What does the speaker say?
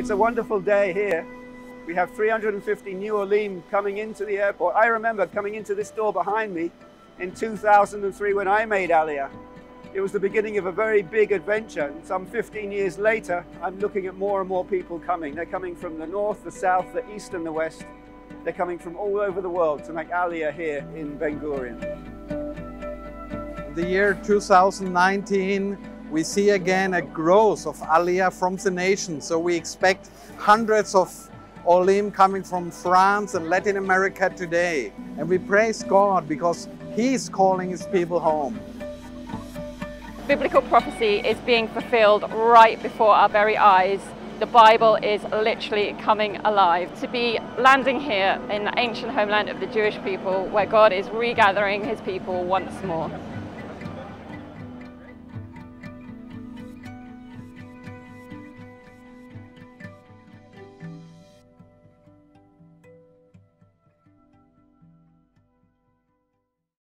It's a wonderful day here. We have 350 new Olim coming into the airport. I remember coming into this door behind me in 2003 when I made Aliyah. It was the beginning of a very big adventure. And some 15 years later, I'm looking at more and more people coming. They're coming from the north, the south, the east, and the west. They're coming from all over the world to make Aliyah here in Ben Gurion. The year 2019, we see again a growth of Aliyah from the nation. So we expect hundreds of Olim coming from France and Latin America today. And we praise God because He's calling His people home biblical prophecy is being fulfilled right before our very eyes. The Bible is literally coming alive. To be landing here in the ancient homeland of the Jewish people where God is regathering his people once more.